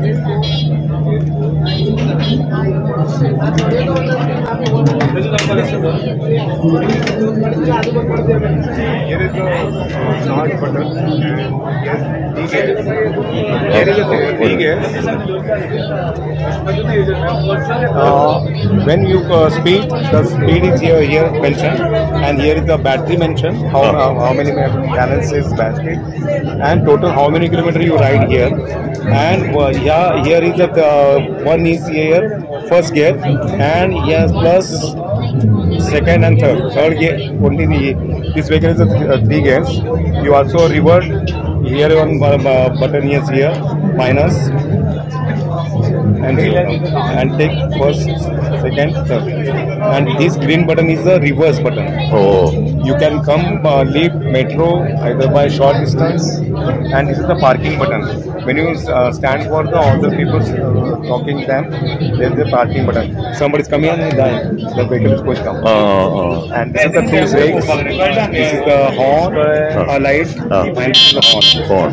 tiempo, Uh, when you uh, speed, the speed is here, here mentioned, and here is the battery mentioned. How uh-huh. uh, how many balance is battery, and total how many kilometer you ride here, and uh, yeah, here is the uh, one is here first gear, and yes plus second and third. Third game, only the this vehicle is a th- uh, three games. You also revert here on uh, button is here minus and and take first, second, third. And this green button is the reverse button. Oh. You can come uh, leave metro either by short distance, and this is the parking button. When you uh, stand for the other people uh, talking them, there is the parking button. Somebody's coming and then the vehicle is going down. Uh, uh. And this is the two brakes. This is the horn, uh, light, Ah. and this is the horn. Phone.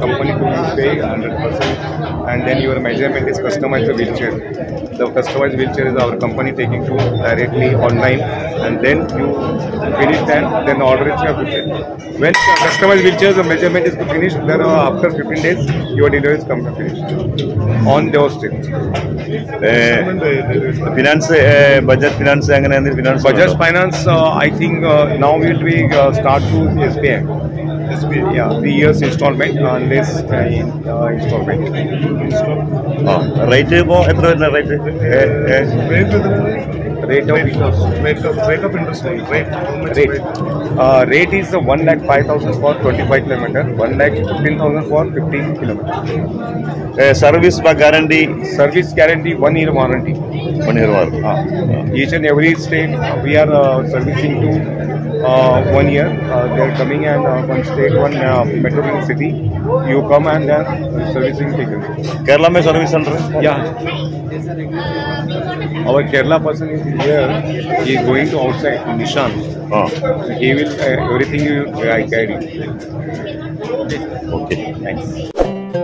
company to pay 100% and then your measurement is customized the wheelchair. The customized wheelchair is our company taking to directly online and then you finish that, then order it your wheelchair. When the customized wheelchair, the measurement is finished, then uh, after 15 days your delivery is come to finish on their street. Finance budget finance അങ്ങനെ എന്തെങ്കിലും finance Bajaj Finance, uh, I think uh, now will we uh, start to SBI. SBI, yeah, three years installment, uh, less uh, in, uh, installment. Rate ഇപ്പോൾ എത്ര വരുന്ന rate rate of rate of rate of, rate of interest rate rate, rate. Uh, rate is uh, one lakh five thousand for twenty five kilometer, one lakh fifteen thousand for fifty kilometer. Uh, service by guarantee. Service guarantee one year warranty. Panerwar. Uh, each and every state uh, we are uh, servicing to uh, one year. Uh, they are coming and uh, one state, one uh, metropolitan city. You come and then uh, servicing taken. Kerala में service center Yeah. Our Kerala person is here. He is going to outside Nishan. Uh. He will uh, everything you I carry. Okay. Thanks.